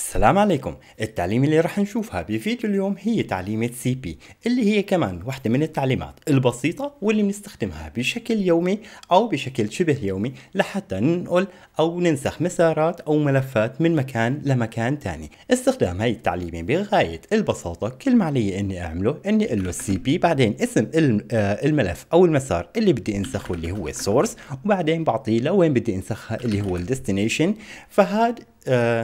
السلام عليكم. التعليم اللي راح نشوفها بفيديو اليوم هي تعليمة cp اللي هي كمان واحدة من التعليمات البسيطة واللي بنستخدمها بشكل يومي أو بشكل شبه يومي لحتى ننقل أو ننسخ مسارات أو ملفات من مكان لمكان تاني. استخدام هاي التعليمة بغاية البساطة كل ما علي إني أعمله إني أقول له cp بعدين اسم آه، الملف أو المسار اللي بدي أنسخه اللي هو ال source وبعدين بعطيه لوين بدي أنسخها اللي هو ال destination فهاد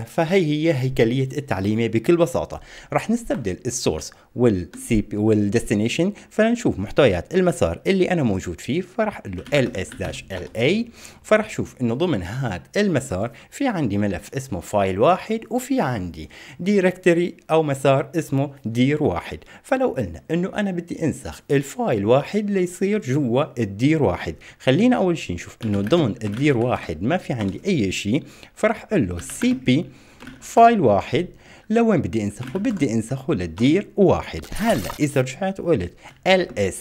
فهي هي هيكلية التعليمة بكل بساطة. رح نستبدل ال source والسي وال destination فلنشوف محتويات المسار اللي أنا موجود فيه فرح أقول له ls-la فرح شوف إنه ضمن هذا المسار في عندي ملف اسمه file واحد وفي عندي directory أو مسار اسمه dir واحد. فلو قلنا إنه أنا بدي أنسخ ال file واحد ليصير جوا ال dir واحد. خلينا أول شيء نشوف إنه ضمن ال dir واحد ما في عندي أي شيء فرح أقول له cp file واحد. لوين بدي انسخه بدي انسخه لل dir واحد. هلا إذا رجعت وقلت ls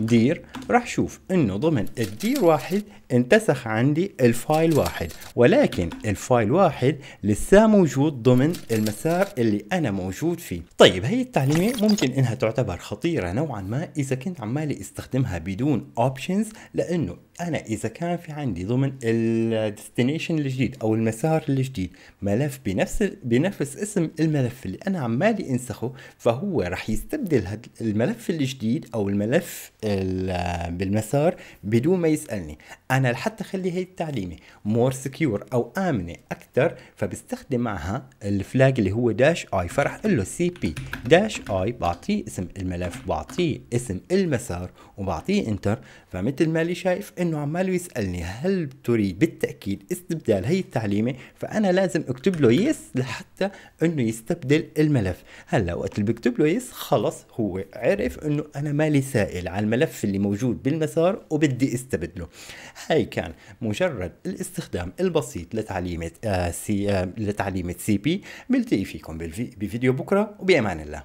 dir راح شوف إنه ضمن ال dir واحد انتسخ عندي ال file واحد ولكن ال file واحد لسه موجود ضمن المسار اللي أنا موجود فيه. طيب هي التعليمة ممكن إنها تعتبر خطيرة نوعا ما إذا كنت عمالي أستخدمها بدون options لأنه أنا إذا كان في عندي ضمن ال destination الجديد أو المسار الجديد ملف بنفس بنفس اسم الملف اللي أنا عمالي أنسخه فهو راح يستبدل الملف الجديد أو الملف بالمسار بدون ما يسألني. أنا لحتى اخلي هي التعليمة more secure أو آمنة أكثر فبستخدم معها ال flag اللي هو dash i فرح أقول له cp dash i بعطيه اسم الملف بعطيه اسم المسار وبعطيه enter فمثل ما لي شايف إنه عماله يسألني هل تريد بالتأكيد استبدال هي التعليمة فأنا لازم أكتب له yes لحتى إنه يستبدل الملف. هلأ وقت اللي بكتب له yes خلص هو عرف إنه أنا مالي سائل على الملف اللي موجود بالمسار وبدي استبدله. هاي كان مجرد الاستخدام البسيط لتعليمة آه سي آه لتعليمة cp. بلتقي فيكم بفيديو بكرة وبأمان الله.